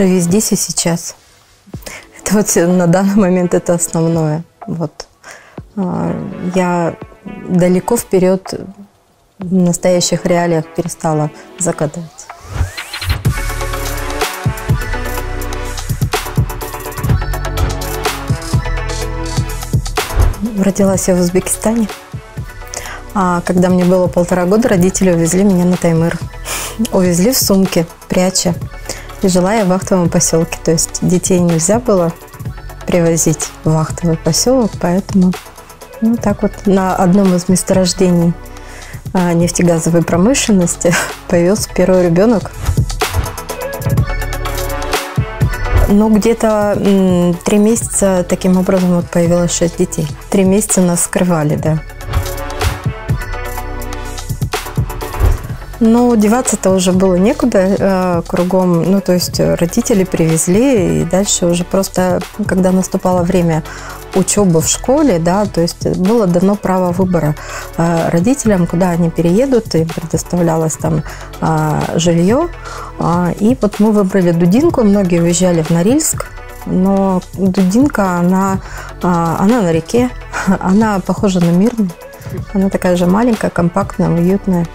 Живи здесь и сейчас. Это вот на данный момент это основное. Вот. А, я далеко вперед в настоящих реалиях перестала загадывать. Родилась я в Узбекистане. А когда мне было полтора года, родители увезли меня на Таймыр. Увезли в сумке, пряча. Жила я в вахтовом поселке. То есть детей нельзя было привозить в вахтовый поселок, поэтому ну, так вот на одном из месторождений а, нефтегазовой промышленности появился первый ребенок. Ну, где-то три месяца таким образом вот появилось шесть детей. Три месяца нас скрывали, да. Ну, деваться-то уже было некуда э, кругом. Ну, то есть родители привезли, и дальше уже просто, когда наступало время учебы в школе, да, то есть было дано право выбора э, родителям, куда они переедут, им предоставлялось там э, жилье. Э, и вот мы выбрали Дудинку, многие уезжали в Норильск, но Дудинка, она, э, она на реке, она похожа на Мирный, она такая же маленькая, компактная, уютная.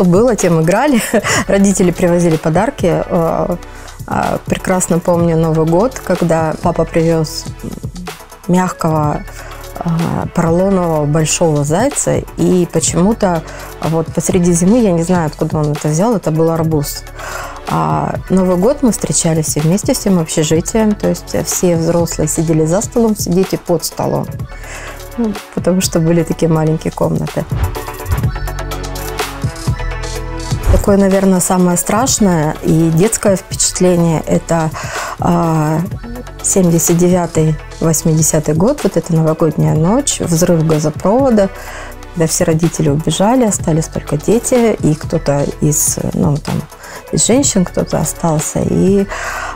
Что было, тем играли. Родители привозили подарки. А, прекрасно помню Новый год, когда папа привез мягкого а, поролонового большого зайца, и почему-то вот посреди зимы, я не знаю, откуда он это взял, это был арбуз. А Новый год мы встречались все вместе, всем общежитием, то есть все взрослые сидели за столом, сидите под столом, ну, потому что были такие маленькие комнаты. Такое, наверное, самое страшное и детское впечатление – это 79-80 а, год, вот эта новогодняя ночь, взрыв газопровода, когда все родители убежали, остались только дети, и кто-то из, ну, там, из женщин, кто-то остался. И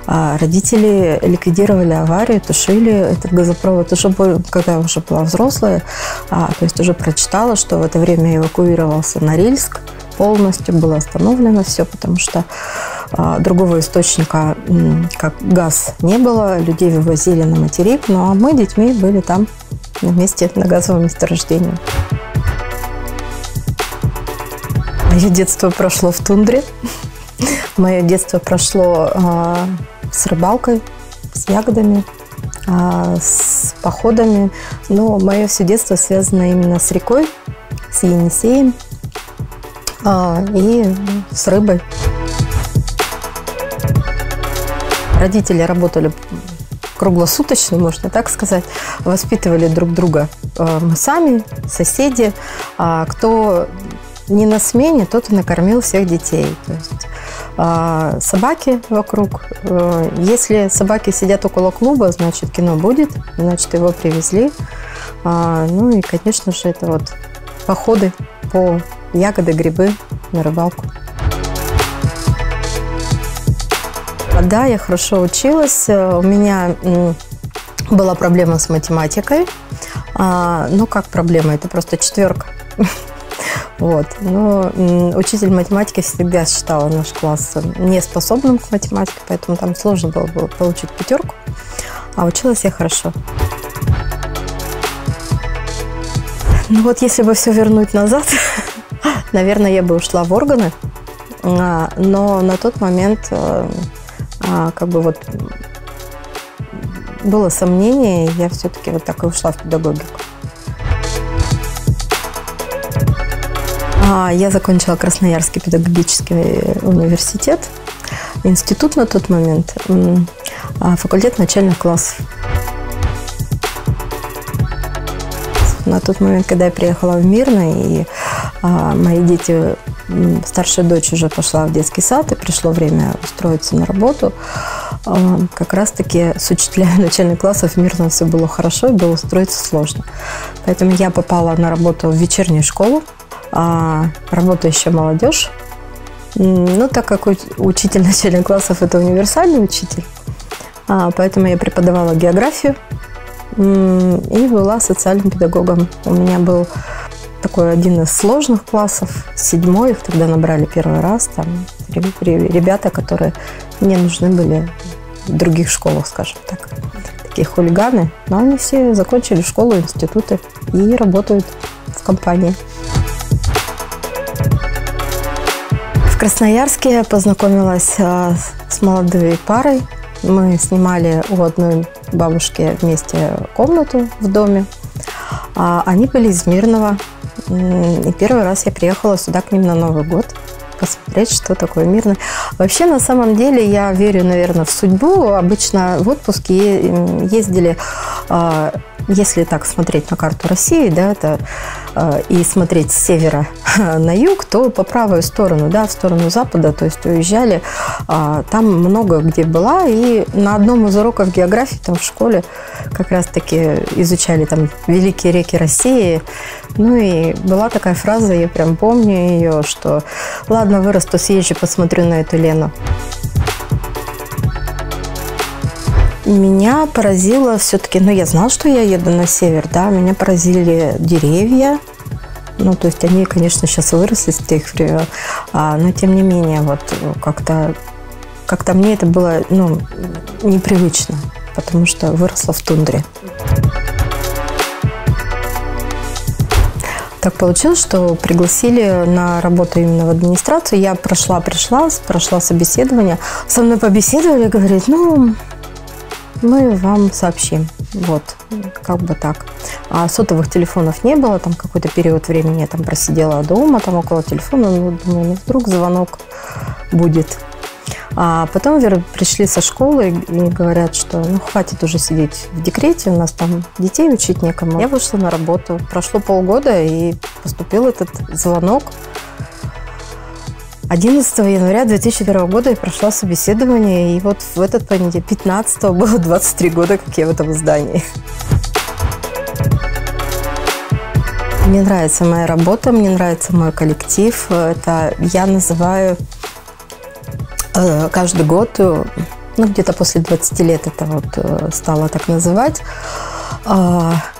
а, родители ликвидировали аварию, тушили этот газопровод. Уже, когда уже была взрослая, а, то есть уже прочитала, что в это время эвакуировался Норильск, полностью было остановлено все, потому что а, другого источника, как газ, не было. Людей вывозили на материк, ну а мы детьми были там на месте, на газовом месторождении. Мое детство прошло в тундре. Мое детство прошло а, с рыбалкой, с ягодами, а, с походами. Но мое все детство связано именно с рекой, с Енисеем, а, и с рыбой. Родители работали круглосуточно, можно так сказать, воспитывали друг друга а, мы сами, соседи. А кто не на смене, тот и накормил всех детей. То есть собаки вокруг. Если собаки сидят около клуба, значит кино будет, значит его привезли. Ну и, конечно же, это вот походы по ягоды, грибы на рыбалку. Да, я хорошо училась. У меня была проблема с математикой. А, ну, как проблема? Это просто четверка. Вот. Но учитель математики всегда считала наш класс неспособным к математике, поэтому там сложно было, получить пятерку. А училась я хорошо. Ну вот если бы все вернуть назад, наверное, я бы ушла в органы, а, но на тот момент э, а, как бы вот было сомнение, я все-таки вот так и ушла в педагогику. А, я закончила Красноярский педагогический университет, институт на тот момент, факультет начальных классов. На тот момент, когда я приехала в Мирный, и а, мои дети, старшая дочь уже пошла в детский сад, и пришло время устроиться на работу, а, как раз-таки с учителями начальных классов в Мирном все было хорошо, и было устроиться сложно. Поэтому я попала на работу в вечернюю школу, а, работающая молодежь. Ну, так как учитель начальных классов – это универсальный учитель, поэтому я преподавала географию, и была социальным педагогом. У меня был такой один из сложных классов, седьмой, их тогда набрали первый раз, там ребята, которые не нужны были в других школах, скажем так. Такие хулиганы, но они все закончили школу, институты и работают в компании. В Красноярске я познакомилась а, с молодой парой. Мы снимали у одной бабушки вместе комнату в доме. А они были из Мирного. И первый раз я приехала сюда к ним на Новый год посмотреть, что такое мирное. Вообще, на самом деле, я верю, наверное, в судьбу. Обычно в отпуске ездили а, если так смотреть на карту России, да, это, и смотреть с севера на юг, то по правую сторону, да, в сторону запада, то есть уезжали, э, там много где была, и на одном из уроков географии там в школе как раз-таки изучали там великие реки России, ну и была такая фраза, я прям помню ее, что «Ладно, вырасту, съезжу, посмотрю на эту Лену». Меня поразило все-таки, ну, я знала, что я еду на север, да, меня поразили деревья, ну, то есть они, конечно, сейчас выросли с тех времен, а, но тем не менее, вот как-то как-то мне это было, ну, непривычно, потому что выросла в тундре. Так получилось, что пригласили на работу именно в администрацию. Я прошла, пришла, прошла собеседование. Со мной побеседовали, говорит, ну, мы вам сообщим. Вот, как бы так. А сотовых телефонов не было, там какой-то период времени я там просидела дома, там около телефона, ну, думаю, ну, вдруг звонок будет. А потом пришли со школы и говорят, что ну хватит уже сидеть в декрете, у нас там детей учить некому. Я вышла на работу, прошло полгода и поступил этот звонок 11 января 2001 года я прошла собеседование, и вот в этот понедельник, 15 было 23 года, как я в этом здании. Мне нравится моя работа, мне нравится мой коллектив. Это я называю э, каждый год, э, ну где-то после 20 лет это вот э, стало так называть,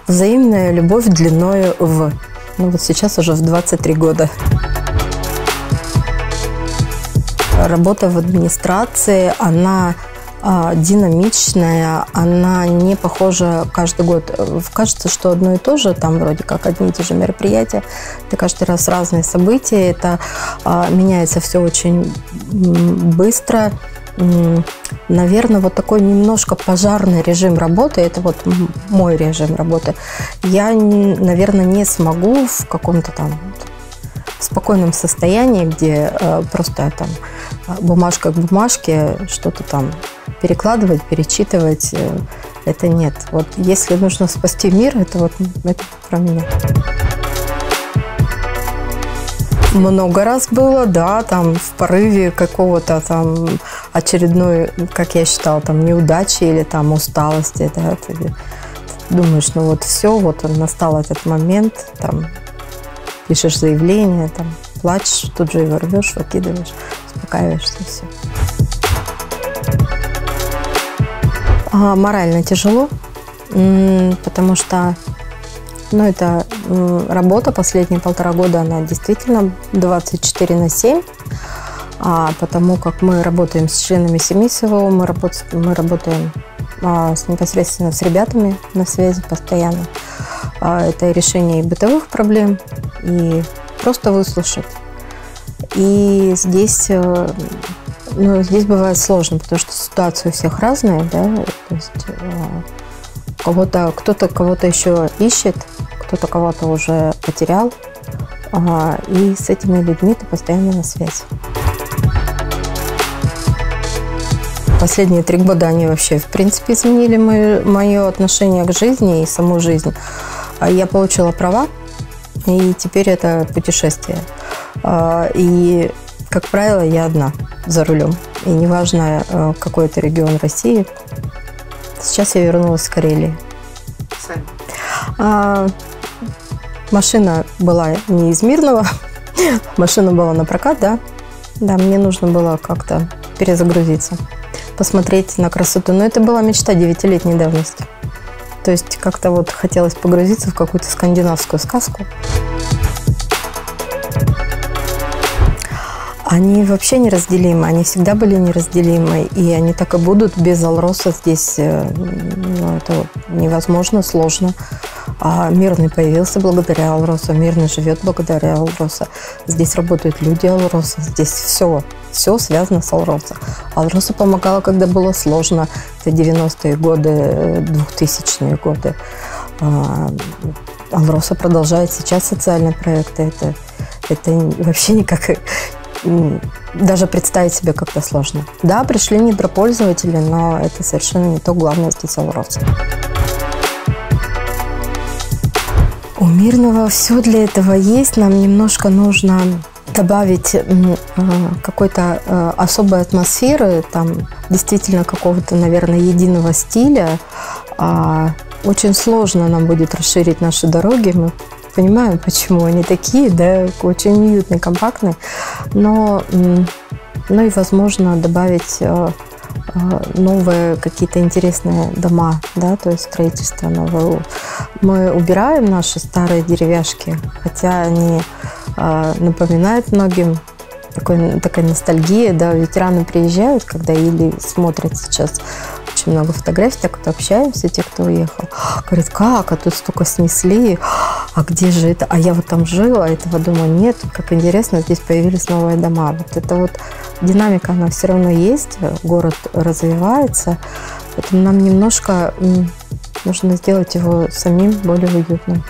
взаимная любовь длиною в. Ну вот сейчас уже в 23 года. Работа в администрации, она а, динамичная, она не похожа каждый год. Кажется, что одно и то же, там вроде как одни и те же мероприятия, это каждый раз разные события, это а, меняется все очень быстро. Наверное, вот такой немножко пожарный режим работы, это вот мой режим работы, я, наверное, не смогу в каком-то там спокойном состоянии, где э, просто там бумажка к бумажке что-то там перекладывать, перечитывать, э, это нет. Вот если нужно спасти мир, это вот это про меня. Много раз было, да, там в порыве какого-то там очередной, как я считала, там неудачи или там усталости, да, ты думаешь, ну вот все, вот он настал этот момент, там пишешь заявление, там плачешь, тут же его рвешь, выкидываешь, успокаиваешься, все. А, морально тяжело, потому что ну, это работа последние полтора года, она действительно 24 на 7, а потому как мы работаем с членами семьи СВО, мы, работаем, мы работаем а, с, непосредственно с ребятами на связи постоянно. А, это решение и бытовых проблем, и просто выслушать. И здесь, э, ну, здесь бывает сложно, потому что ситуации у всех разные, да, то есть э, кого-то, кто-то кого-то еще ищет, кто-то кого-то уже потерял, и с этими людьми ты постоянно на связи. Последние три года они вообще, в принципе, изменили мое, мое отношение к жизни и саму жизнь. А я получила права, и теперь это путешествие. А, и, как правило, я одна за рулем. И неважно, э, какой это регион России. Сейчас я вернулась с Карелии. А, машина была не из Мирного, машина была на прокат, да. Да, мне нужно было как-то перезагрузиться, посмотреть на красоту. Но это была мечта девятилетней давности. То есть как-то вот хотелось погрузиться в какую-то скандинавскую сказку. Они вообще неразделимы, они всегда были неразделимы, и они так и будут без Алроса здесь, э, ну, это невозможно, сложно. А Мирный появился благодаря Алросу, Мирный живет благодаря Алросу. Здесь работают люди Алроса, здесь все, все связано с Алросом. Алроса помогала, когда было сложно, это 90-е годы, 2000-е годы. А, Алроса продолжает сейчас социальные проекты, это это вообще никак даже представить себе как-то сложно. Да, пришли недропользователи, но это совершенно не то главное здесь Алроса. У Мирного все для этого есть. Нам немножко нужно добавить э, какой-то э, особой атмосферы, там действительно какого-то, наверное, единого стиля. А, очень сложно нам будет расширить наши дороги. Мы понимаю, почему они такие, да, очень уютные, компактные. Но, ну и, возможно, добавить э, э, новые какие-то интересные дома, да, то есть строительство нового. Мы убираем наши старые деревяшки, хотя они э, напоминают многим такой, такая ностальгия, да, ветераны приезжают, когда или смотрят сейчас очень много фотографий, так вот общаемся, те, кто уехал. Говорят, как, а тут столько снесли, а где же это? А я вот там жила, а этого дома нет. Как интересно, здесь появились новые дома. Вот это вот динамика, она все равно есть, город развивается, поэтому нам немножко нужно сделать его самим более уютным.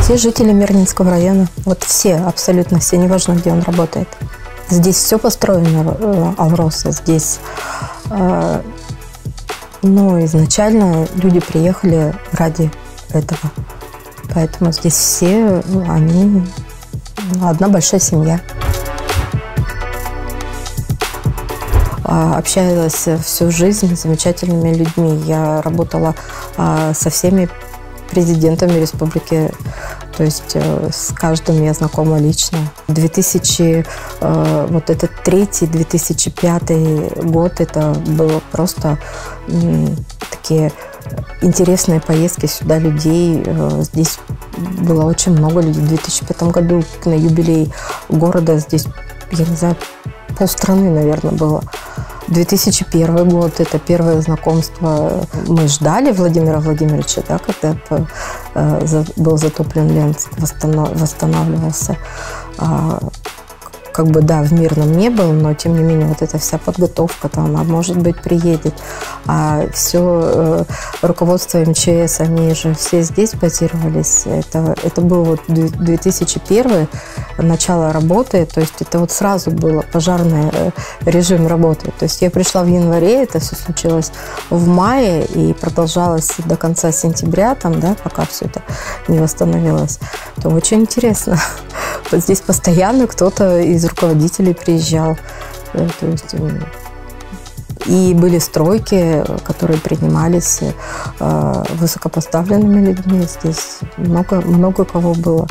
Все жители Мирнинского района, вот все, абсолютно все, неважно, где он работает – Здесь все построено э, Алроса. Здесь э, но изначально люди приехали ради этого. Поэтому здесь все, ну, они одна большая семья. А, общалась всю жизнь с замечательными людьми. Я работала а, со всеми президентами республики то есть э, с каждым я знакома лично. 2000, э, вот этот третий, 2005 год, это было просто такие интересные поездки сюда людей. Э, здесь было очень много людей. В 2005 году на юбилей города здесь, я не знаю, полстраны, наверное, было. 2001 год – это первое знакомство. Мы ждали Владимира Владимировича, да, когда э, был затоплен Ленск, восстанавливался. Как бы, да, в мирном не был, но тем не менее вот эта вся подготовка там, а может быть, приедет. А все э, руководство МЧС, они же все здесь базировались. Это, это был вот 2001 начало работы, то есть это вот сразу было пожарный э, режим работы. То есть я пришла в январе, это все случилось в мае и продолжалось до конца сентября, там, да, пока все это не восстановилось. То очень интересно. Вот здесь постоянно кто-то из руководителей приезжал. Э, то есть и были стройки, которые принимались э, высокопоставленными людьми. Здесь много, много кого было.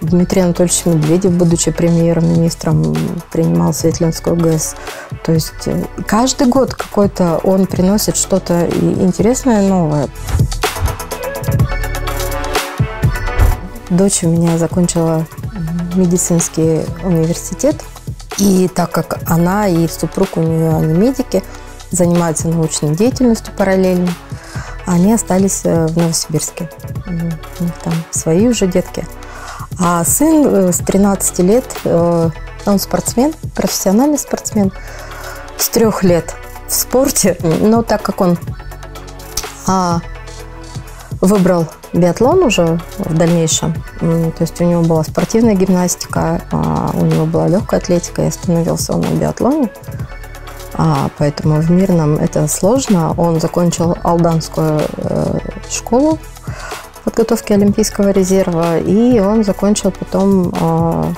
Дмитрий Анатольевич Медведев, будучи премьер-министром, принимал Светлинскую ГЭС. То есть э, каждый год какой-то он приносит что-то интересное, новое. Дочь у меня закончила медицинский университет. И так как она и супруг у нее, они медики, занимаются научной деятельностью параллельно, они остались э, в Новосибирске. У них там свои уже детки. А сын э, с 13 лет, э, он спортсмен, профессиональный спортсмен, с трех лет в спорте. Но так как он а, выбрал биатлон уже в дальнейшем. То есть у него была спортивная гимнастика, а, у него была легкая атлетика, и остановился он на биатлоне. А, поэтому в Мирном это сложно. Он закончил Алданскую э, школу подготовки Олимпийского резерва, и он закончил потом а,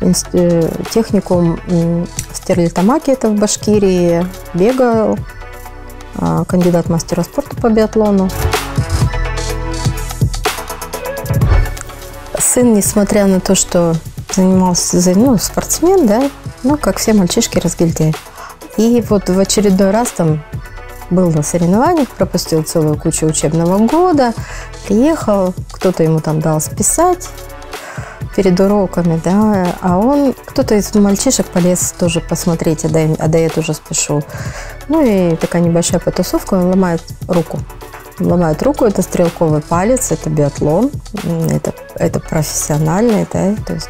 э, техникум в Стерлитамаке, это в Башкирии, бегал, кандидат мастера спорта по биатлону. Сын, несмотря на то, что занимался, ну, спортсмен, да, ну, как все мальчишки, разгильдяй. И вот в очередной раз там был на соревнованиях, пропустил целую кучу учебного года, приехал, кто-то ему там дал списать, перед уроками, да, а он, кто-то из мальчишек полез тоже посмотреть, а да, а да я тоже спешу. Ну и такая небольшая потусовка, он ломает руку. Ломает руку, это стрелковый палец, это биатлон, это, это профессиональный, да, то есть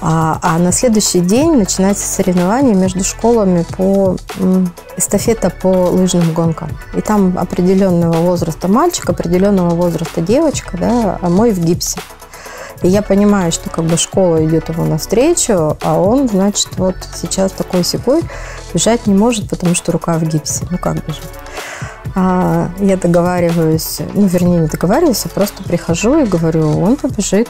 а, а на следующий день начинается соревнование между школами по эстафета по лыжным гонкам. И там определенного возраста мальчик, определенного возраста девочка, да, а мой в гипсе. И я понимаю, что как бы школа идет ему навстречу, а он, значит, вот сейчас такой секой бежать не может, потому что рука в гипсе. Ну как бежать? А я договариваюсь, ну вернее не договариваюсь, а просто прихожу и говорю, он побежит.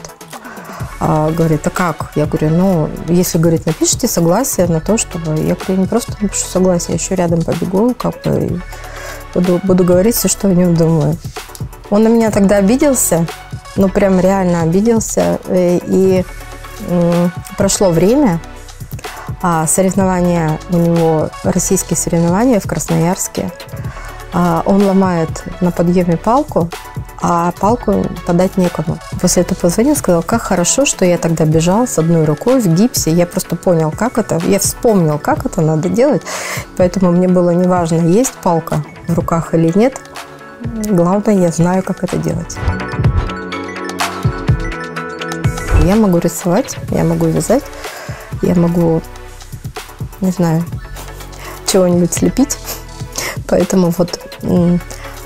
А, говорит, а как? Я говорю, ну, если, говорит, напишите согласие на то, чтобы... Я говорю, не просто напишу согласие, я еще рядом побегу, как бы, буду, буду говорить все, что о нем думаю. Он на меня тогда обиделся, ну, прям реально обиделся, э, и, и прошло время, а соревнования у него, российские соревнования в Красноярске, он ломает на подъеме палку, а палку подать некому. После этого позвонил, сказал, как хорошо, что я тогда бежал с одной рукой в гипсе. Я просто понял, как это. Я вспомнил, как это надо делать. Поэтому мне было неважно, есть палка в руках или нет. Главное, я знаю, как это делать. Я могу рисовать, я могу вязать, я могу, не знаю, чего-нибудь слепить. Поэтому вот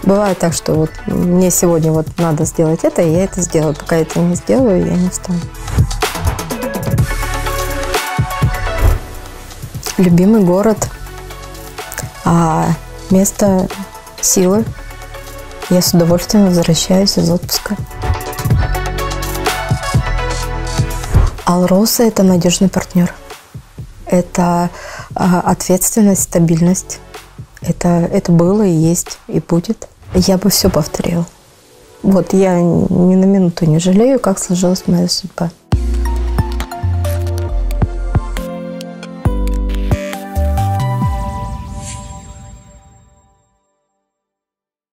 Бывает так, что вот мне сегодня вот надо сделать это, и я это сделаю. Пока я это не сделаю, я не встану. Любимый город, а место силы. Я с удовольствием возвращаюсь из отпуска. Алроса – это надежный партнер. Это а, ответственность, стабильность. Это, это было и есть, и будет. Я бы все повторила. Вот я ни на минуту не жалею, как сложилась моя судьба.